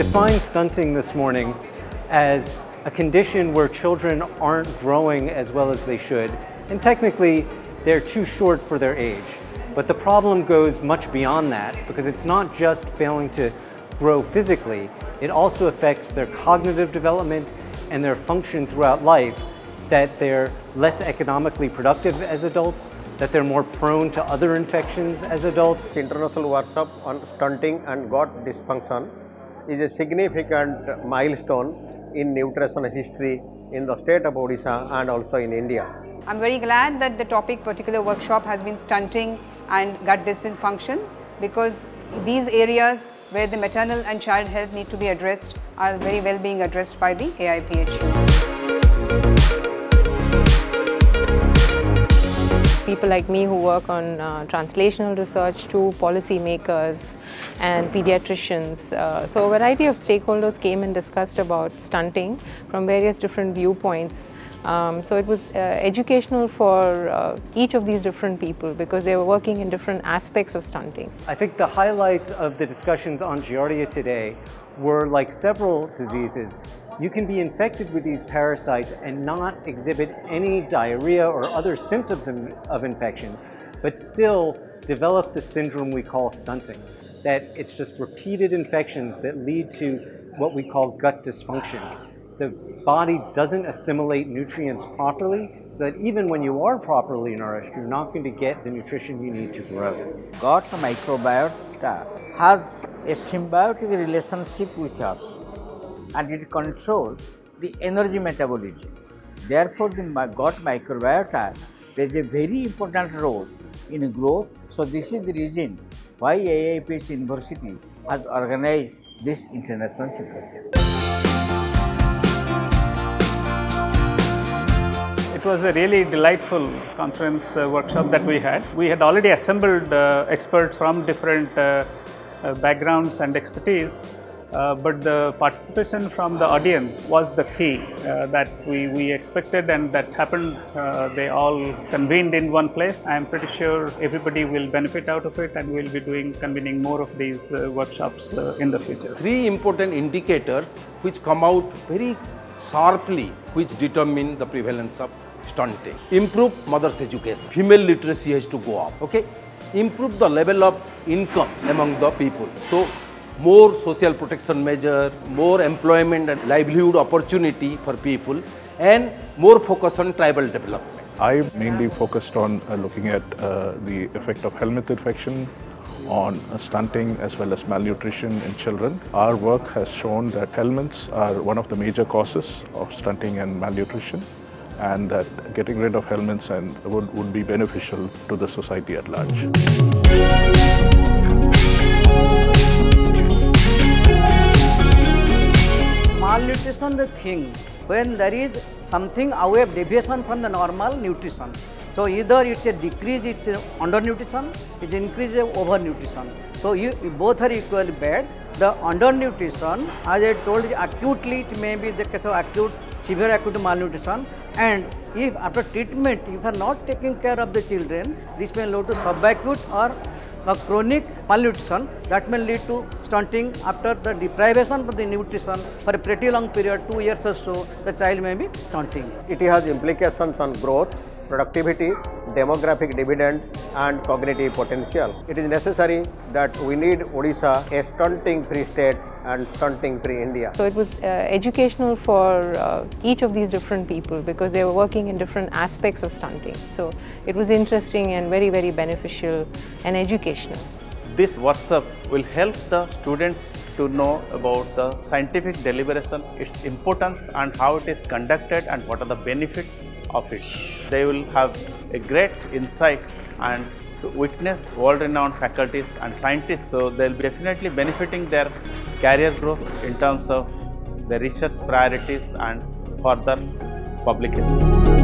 defined stunting this morning as a condition where children aren't growing as well as they should, and technically they're too short for their age. But the problem goes much beyond that because it's not just failing to grow physically, it also affects their cognitive development and their function throughout life, that they're less economically productive as adults, that they're more prone to other infections as adults. International workshop on stunting and gut dysfunction is a significant milestone in nutrition history in the state of Odisha and also in India. I'm very glad that the topic particular workshop has been stunting and gut dysfunction because these areas where the maternal and child health need to be addressed are very well being addressed by the AIPHU. people like me who work on uh, translational research to policymakers and pediatricians. Uh, so a variety of stakeholders came and discussed about stunting from various different viewpoints. Um, so it was uh, educational for uh, each of these different people because they were working in different aspects of stunting. I think the highlights of the discussions on Giardia today were like several diseases, you can be infected with these parasites and not exhibit any diarrhea or other symptoms of infection, but still develop the syndrome we call stunting. That it's just repeated infections that lead to what we call gut dysfunction. The body doesn't assimilate nutrients properly, so that even when you are properly nourished, you're not going to get the nutrition you need to grow. Gut microbiota has a symbiotic relationship with us and it controls the energy metabolism. Therefore, the gut microbiota plays a very important role in growth. So, this is the reason why AIPH University has organized this international symposium. It was a really delightful conference uh, workshop that we had. We had already assembled uh, experts from different uh, uh backgrounds and expertise uh, but the participation from the audience was the key uh, that we, we expected and that happened. Uh, they all convened in one place. I am pretty sure everybody will benefit out of it and we'll be doing convening more of these uh, workshops uh, in the future. Three important indicators which come out very sharply which determine the prevalence of stunting. Improve mother's education. Female literacy has to go up. Okay. Improve the level of income among the people. So more social protection measure, more employment and livelihood opportunity for people and more focus on tribal development. I mainly focused on uh, looking at uh, the effect of helminth infection on uh, stunting as well as malnutrition in children. Our work has shown that helminths are one of the major causes of stunting and malnutrition and that getting rid of helminths and would, would be beneficial to the society at large. Malnutrition the thing when there is something away deviation from the normal nutrition. So either it's a decrease, it's a undernutrition, it's increase of overnutrition. So you, both are equally bad. The undernutrition, as I told you, acutely it may be the case of acute, severe acute malnutrition. And if after treatment, if you are not taking care of the children, this may lead to subacute or a chronic malnutrition that may lead to stunting after the deprivation of the nutrition for a pretty long period, two years or so, the child may be stunting. It has implications on growth, productivity, demographic dividend and cognitive potential. It is necessary that we need Odisha a stunting free state and stunting free India. So it was uh, educational for uh, each of these different people because they were working in different aspects of stunting. So it was interesting and very, very beneficial and educational. This workshop will help the students to know about the scientific deliberation, its importance and how it is conducted and what are the benefits of it. They will have a great insight and to witness world-renowned faculties and scientists. So they'll be definitely benefiting their career growth in terms of the research priorities and further publication.